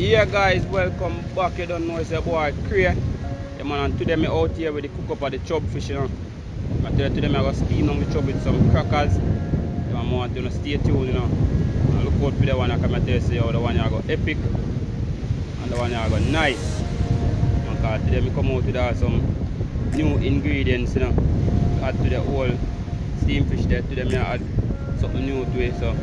Yeah guys, welcome back. You don't know it's your boy Cray. Yeah man, and today me out here with the cook up of the chub fish, you know. I tell you today me I go steam on the chub with some crackers. Yeah, man, I want you to stay tuned, you know. And look out for the one I and tell you oh, the one I go epic and the one I go nice. And Because today me come out with uh, some new ingredients, you know. Add to the whole steam fish there. Today I add something new to it, so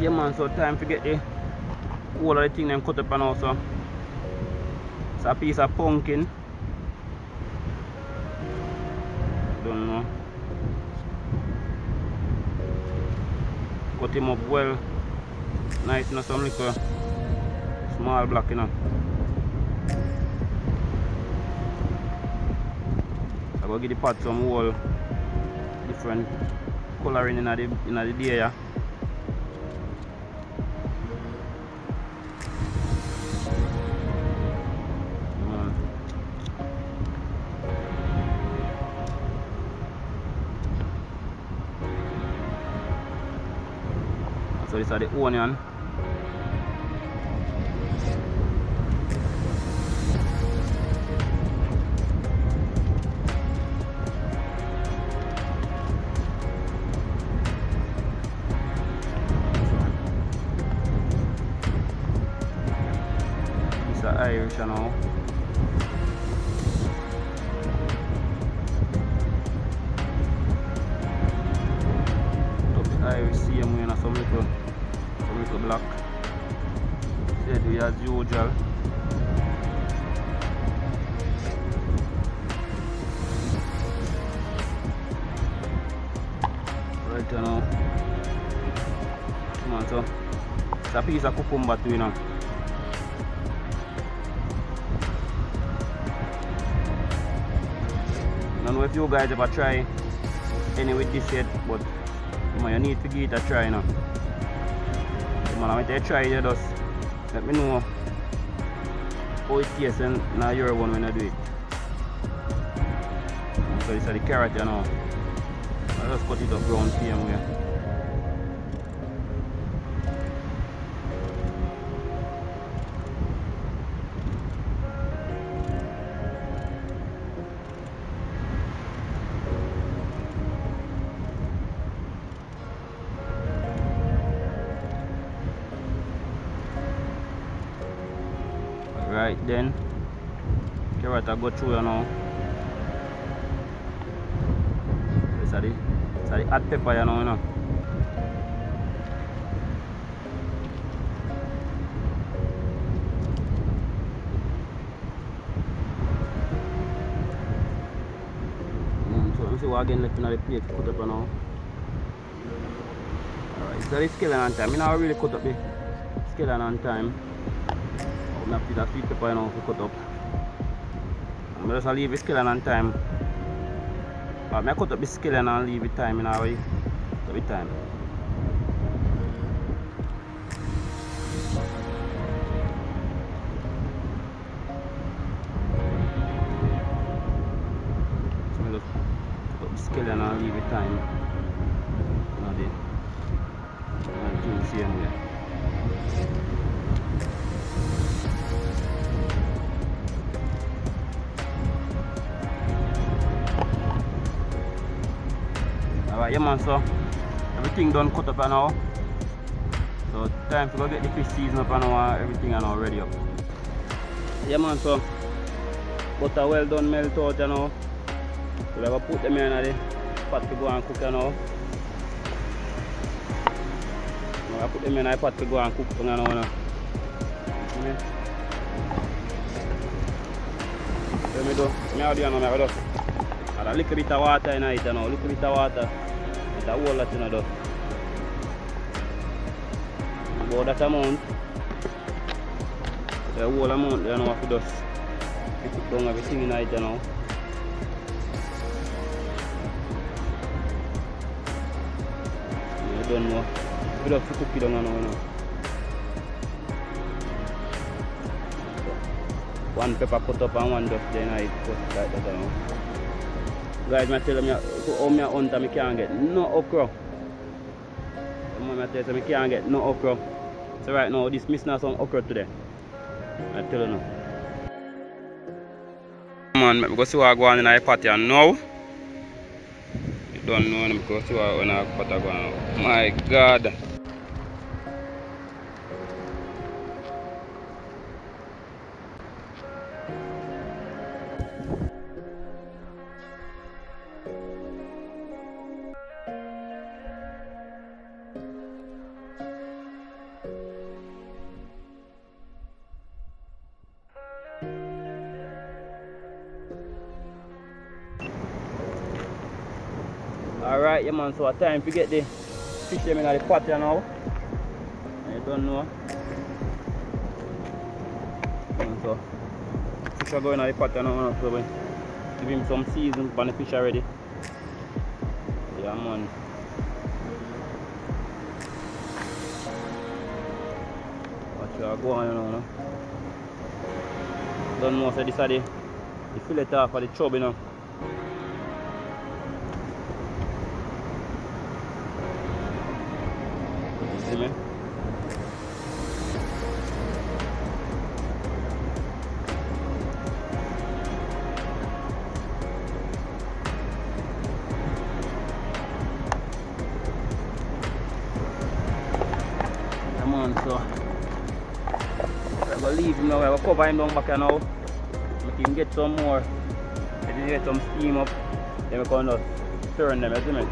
yeah man, so time to get the whole of the thing them cut up and also. It's a piece of pumpkin. Don't know. Cut him up well. Nice, you know, some little small block, you know. I go give the pot some whole different coloring in the in the day, yeah. So these are the onion. You know. On so. It's a piece of cucumber too you know. I don't know if you guys ever try any with this yet, but know, you need to give it a try know. You know, when you try you just let me know how it tastes in now your one when you do it. So this is the carrot you know. Cut it up round same way. Right then, carrot I go through you. This is the, this is the hot pepper you know, you. Mm, so let me see what left in the plate to cut up know. Alright, so the skeleton on thyme. I not really cut up the skeleton on thyme. I have to that sweet pepper know to cut up. I'm just leave the skeleton on thyme. But I cut up the skeleton and leave it time in a way. Cut the time. So I just cut up the skeleton and leave it time. Now the and do the same way. Alright, yeah man, so everything done cut up and now. So time to go get the fish season up and everything and now ready up. Yeah man, so butter well done melt out you know. So have to put them in the pot to go and cook you know. Now I put them in the pot to go and cook you know. you know. So me do, me do you know, me do add a little bit of water in it you little bit of water. It's a whole lot you know though. About that amount. The whole amount you know have to just you put down everything in it you know. You don't know. You just cook it down you know. You know. One pepper cut up and one just then I put Guys, I tell them how me hunt and I can't get no okra. Mom I tell them I can't get no okra. So right now, this missing some okra today. I tell you now. Man, let me go see what I go on in the patio now. You don't know, let me go see what in the patio go. My God. Man, so time to get the fish them in the pot now. I don't know. And so fish are going in the pot now, so we give him some season on the fish already. Yeah man. Watch you go on you know. Don't know so this is the, the fillet off of the chub you know. Cover down back here now. Make him get some more. Let him get some steam up. Then we're gonna turn them, you see me?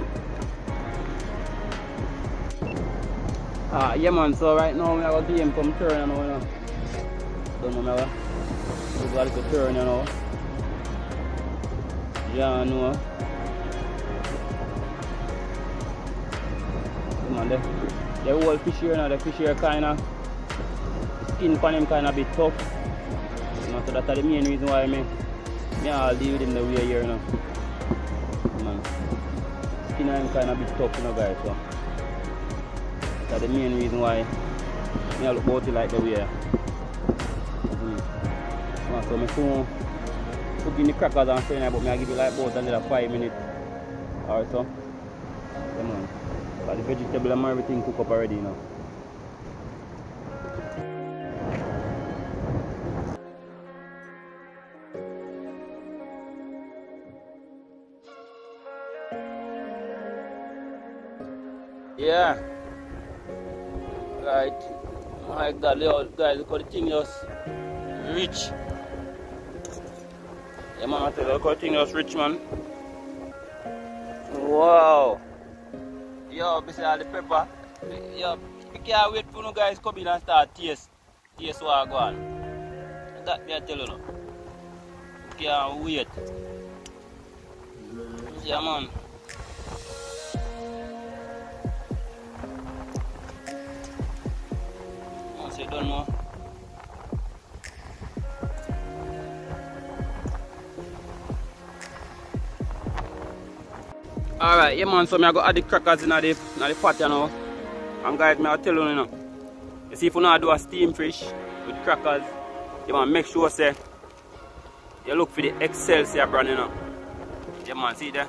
Ah, yeah man, so right now I'm gonna give him some turn you know, you know. Don't know, I'm gonna do turn, you know. Yeah, I know. Come on, the, the whole fish here now, the fish here kinda, skin on him kinda bit tough. Know, so that's the main reason why me, me all deal with him the way here, you know. Man, skin on him kinda bit tough, you know guys, so. That's the main reason why me I look about like the way. Mm. Yeah, so me soon put in the crackers and saying but me I give it like about another five minutes or so. Yeah man. But the vegetable and everything cook up already you know. Yeah. Right. My God, guys, just rich. Yeah, man, I tell you, thing rich, man. Wow. Yo, beside the pepper. Yo, you can't wait for you guys come in and start taste. Taste what go on. That me I tell you now. You can't wait. Yeah, man. Alright, yeah man, so me I go add the crackers in the, in the pot you know. And guys, me I tell you, you know. You see if you know do a steam fish with crackers, you man make sure say you look for the Excelsior brand you know. Yeah man, see there?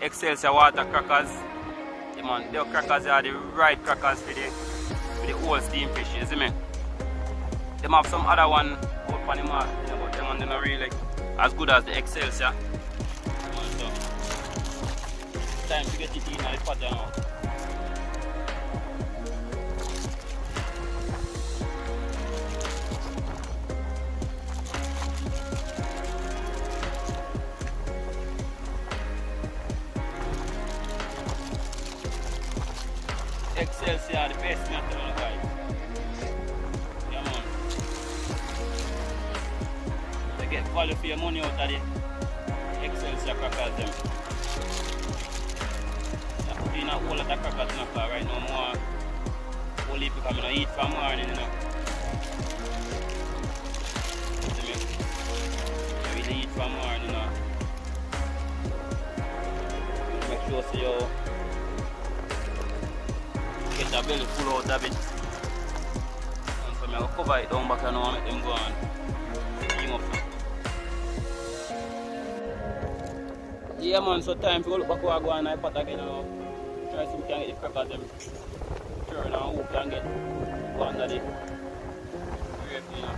Excelsior water crackers. Yeah man, the crackers are the right crackers for the for the whole steam fish, you see me? Them have some other one on the market, but them uh, one they're not really as good as the Excelsior. So time to get it in the. Excelsior, the best guys. Value for your money out of the Excelsior crackers them. I put in a whole lot of crackers now because right now more because I eat for morning you know. Eat for morning you know. Make sure so you get your belly full out of it. And so I cover it down back and make them go on. Yeah man, so time to go look back where I go on I pot again now. Try see if we can get the crackers them. Turn and hope and get go under the grape, you know.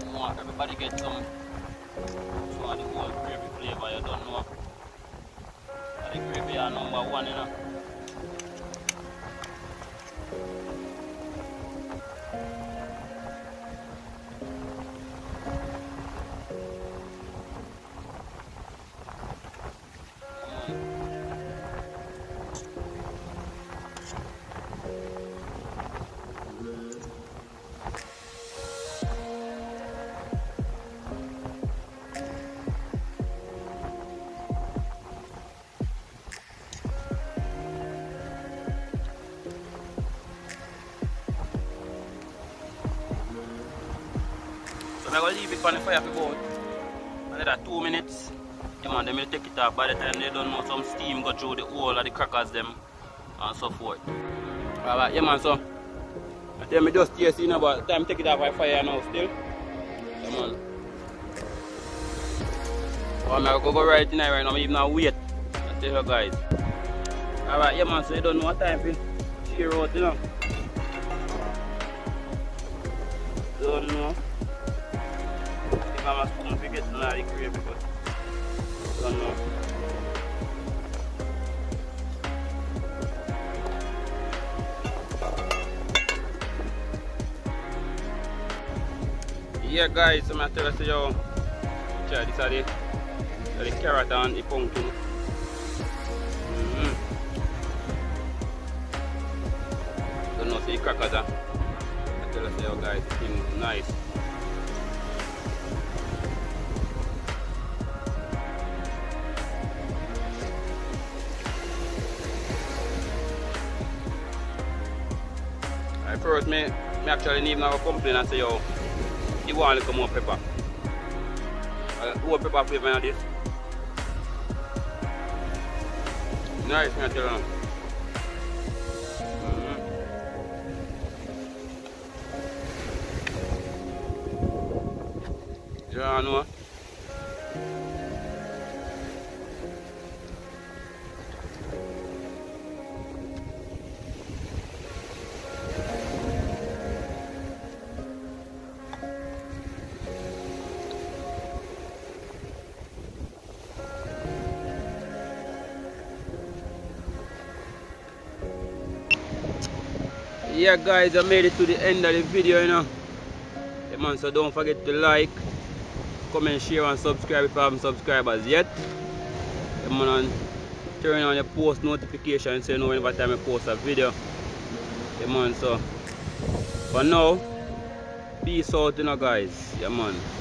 I want everybody get some so the whole gravy flavor you don't know. The gravy are number one, you know. I'm gonna leave it on the fire for about another two minutes. Yeah man, then will take it off. By the time they don't know some steam go through the whole of the crackers them and so forth. Alright, yeah man, so I tell me just taste you know but time take it off by fire now still. Yeah man. So I'm gonna go right in there right now, I'm even now wait. I tell you guys. Alright, yeah man, so you don't know what time for cheer out, you know. Don't know. I'm a get to the gravy, but don't know. Yeah guys, I'm gonna tell you yo, try this are the, the carrot and the pumpkin. Mm -hmm. Don't know see crackers. I tell you yo guys, it's nice. Actually need to complain and say, yo, you want a little more pepper. Uh, this. Nice, me tell I know. Yeah guys I made it to the end of the video you know. Yeah, man so don't forget to like comment share and subscribe if you haven't subscribed as yet. Yeah, man, turn on your post notification so you know whenever time I post a video. Yeah, man so for now peace out you know guys. Yeah man